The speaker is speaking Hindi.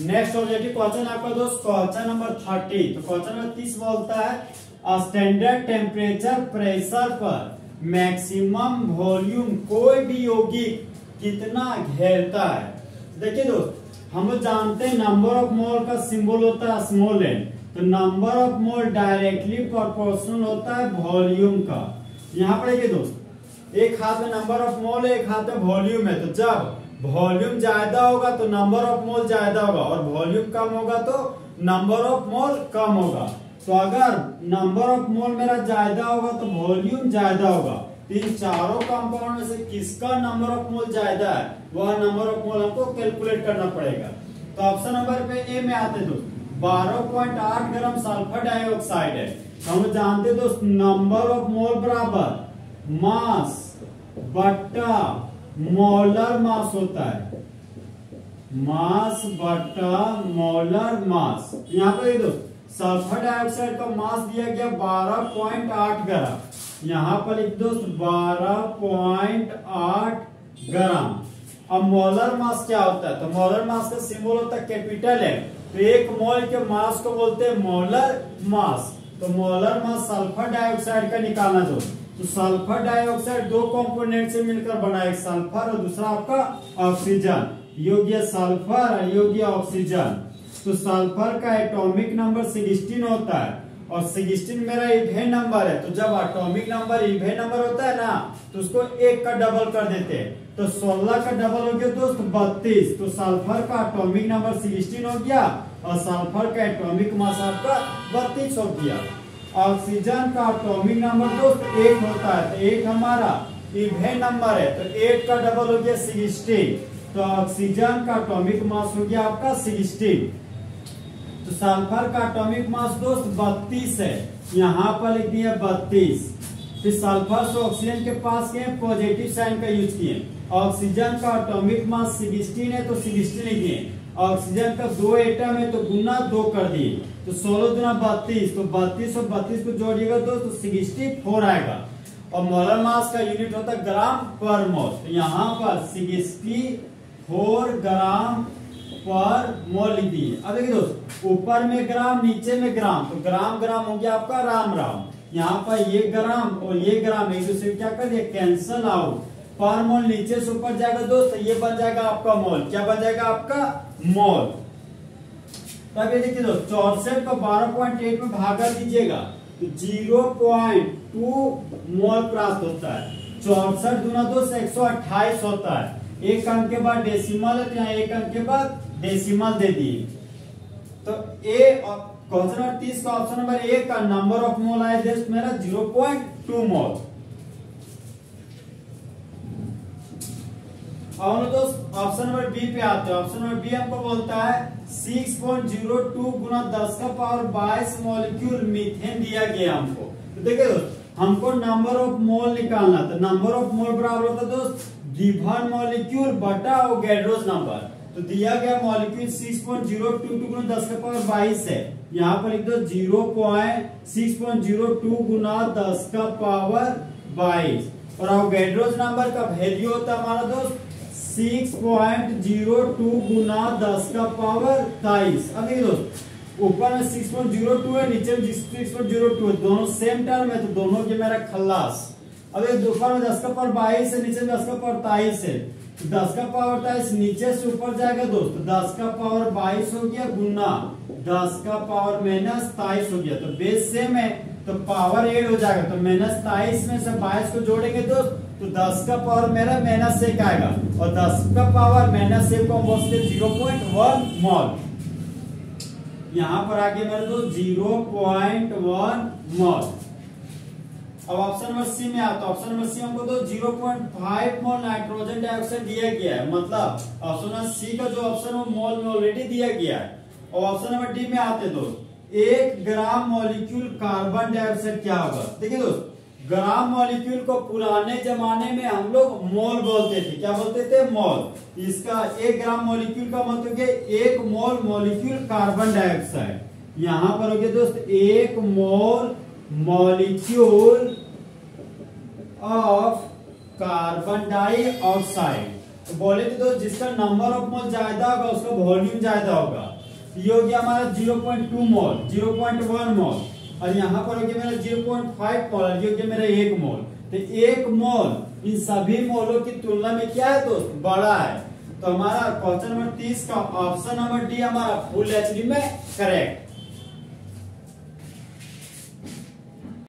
नेक्स्ट ऑब्जेक्टिव क्वेश्चन आपका दोस्त, क्वेश्चन नंबर थर्टी। तो क्वेश्चन नंबर तीस बोलता है स्टैंडर्ड टेम्परेचर प्रेशर पर मैक्सिमम वॉल्यूम कोई भी यौगिक कितना घेरता है? देखिए दोस्त, हम लोग जानते हैं नंबर ऑफ़ मोल का सिंबल होता है स्मॉल एन तो number of mole directly proportional होता है वॉल्यूम का। यहाँ पर देखिए दोस्त, एक हाथ में नंबर ऑफ़ मोल है एक हाथ में वॉल्यूम है। तो जब वॉल्यूम ज़्यादा होगा तो नंबर ऑफ़ मोल ज़्यादा होगा और वॉल्यूम कम होगा तो नंबर ऑफ़ मोल कम होगा। तो अगर नंबर ऑफ़ मोल मेरा ज़्यादा होगा तो वॉल्यूम ज़्यादा होगा। तो इन चारों कंपाउंड में से किसका नंबर ऑफ़ मोल ज़्यादा है, वह नंबर ऑफ़ मोल हमको कैलकुलेट करना पड़ेगा। तो ऑप्शन नंबर पे ए में आते दोस्त। बारह पॉइंट आठ ग्राम सल्फ़र डाइऑक्साइड है। तो हम जानते दोस्त नंबर ऑफ़ मोल बराबर मास बट्टा मोलर मास होता है। मास बटा मोलर मास। यहाँ पर दोस्त सल्फ़र डाइऑक्साइड का मास दिया गया 12.8 ग्राम। यहाँ पर एक दोस्त 12.8 ग्राम। अब मोलर मास क्या होता है? तो मोलर मास का सिंबल होता है कैपिटल है तो एक मोल के मास को बोलते हैं मोलर मास। तो मोलर मास सल्फ़र डाइऑक्साइड का निकालना दोस्त तो सल्फ़र डाइऑक्साइड दो कंपोनेंट से मिलकर बना एक सल्फ़र और दूसरा आपका ऑक्सीजन। योग्य सल्फ़र योग्य ऑक्सीजन। तो सल्फ़र का एटॉमिक नंबर सिक्सटीन होता है और सिक्सटीन मेरा इवेन नंबर है। तो जब एटॉमिक नंबर इवेन नंबर होता है ना तो उसको एक का डबल कर देते हैं। तो 16 का डबल हो गया दोस्त बत्तीस। तो सल्फ़र का एटॉमिक नंबर सिक्सटीन हो गया और सल्फ़र का एटॉमिक मास आपका बत्तीस हो गया। ऑक्सीजन का एटॉमिक नंबर दोस्त एक होता है तो एक हमारा इवेन नंबर है तो एट का डबल हो गया सिक्सटीन तो ऑक्सीजन का एटॉमिक मास हो गया आपका सिक्सटीन तो सल्फ़र का एटॉमिक मास दोस्त बत्तीस है, यहाँ पर लिख दिया बत्तीस. फिर सल्फ़र से ऑक्सीजन के पास के पॉजिटिव साइन का यूज़ किए. ऑक्सीजन का एटॉमिक मास सिक्सटीन है तो सिक्सटीन लिखिए ऑक्सीजन का दो एटम है तो गुना दो कर दिए। तो सोलह गुना बत्तीस तो बत्तीस और बत्तीस को जोड़िएगा तो, तो सिक्सटी फोर आएगा। और मोलर मास का यूनिट होता है ग्राम पर मोल। तो यहाँ पर सिक्सटी फोर ग्राम पर मोल लिख दिए अब देखिए दोस्त ऊपर में ग्राम नीचे में ग्राम। तो ग्राम ग्राम हो गया आपका राम राम। यहाँ पर ये ग्राम और ये ग्राम एक दूसरे क्या कर दिया? Cancel out. पर मोल नीचे से ऊपर जाएगा दोस्त ये बन जाएगा आपका मोल। क्या बन जाएगा आपका? मोल। तब ये देखिए दोस्त, चौसठ को बारह पॉइंट एट में भागा दीजिएगा तो ज़ीरो पॉइंट टू मोल प्राप्त होता है। चौसठ गुना दो से एक सौ अट्ठाईस होता है। एक अंक के बाद डेसिमल है तो एक अंक के बाद डेसिमल दे दिए। तो ए क्वेश्चन नंबर तीस का ऑप्शन नंबर ए का नंबर ऑफ़ मोल आया दोस्त मेरा ज़ीरो पॉइंट टू मोल और दोस्त ऑप्शन नंबर बी पे आते हैं। ऑप्शन नंबर बी हमको बोलता है 6.02 गुना 10 का पावर 22 मॉलिक्यूल मीथेन दिया गया हमको। तो देखिए दोस्त, हमको नंबर ऑफ़ मोल निकालना था। नंबर ऑफ़ मोल बराबर होता दोस्त गिवन मॉलिक्यूल बटा और गैड्रोस नंबर तो दिया गया मॉलिक्यूल 6.022 गुना 10 का पावर 22 है। यहाँ पर लिख दो 0.6.02 गुना 10 का पावर 22 और अवगैड्रोस नंबर का वैल्यू होता है हमारा दोस्त सिक्स पॉइंट ज़ीरो टू गुना दस का पावर तेईस अब देखिए दोस्त, ऊपर में सिक्स पॉइंट ज़ीरो टू है, नीचे में सिक्स पॉइंट ज़ीरो टू है, दोनों सेम टर्म है तो दोनों के मेरा खल्लास अब ये ऊपर में दस का पावर बाईस है, नीचे में दस का पावर तेईस है। तो दस का पावर तेईस नीचे से ऊपर जाएगा दोस्त, दस का पावर बाईस हो गया गुना, दस का पावर माइनस तेईस हो गया। तो बेस सेम है तो पावर एड हो जाएगा। तो माइनस तेईस में से बाईस को जोड़ेंगे दोस्त तो 10 का पावर मेरा माइनस एक आएगा। और 10 का पावर माइनस एक को ज़ीरो पॉइंट वन मॉल यहाँ पर आगे मेरे दो ज़ीरो पॉइंट वन मॉल अब ऑप्शन नंबर सी में आता ऑप्शन नंबर सी हमको तो फाइव मोल नाइट्रोजन डाइऑक्साइड दिया गया है। मतलब ऑप्शन नंबर सी का जो ऑप्शन है मोल में ऑलरेडी दिया गया है। और ऑप्शन नंबर डी में आते दोस्त। एक ग्राम मॉलिक्यूल कार्बन डाइऑक्साइड क्या होगा? देखिए दोस्त, ग्राम मॉलिक्यूल को पुराने जमाने में हम लोग मोल बोलते थे। क्या बोलते थे? मोल। इसका एक ग्राम मॉलिक्यूल का मतलब एक मोल मॉलिक्यूल कार्बन डाइऑक्साइड। यहाँ पर हो गया दोस्त, एक mole molecule of carbon dioxide. तो बोले थे दोस्त, जिसका नंबर ऑफ़ मोल ज़्यादा होगा, उसका वॉल्यूम ज़्यादा होगा। ये हो गया हमारा 0.2 मोल 0.1 मोल। और यहाँ पर हो गया मेरा 0.5 मोल और ये हो गया मेरा एक मोल। तो एक मोल इन सभी मोलों की तुलना में क्या है दोस्त? बड़ा है। तो हमारा क्वेश्चन नंबर तीस का ऑप्शन नंबर डी हमारा फुल एचडी में करेक्ट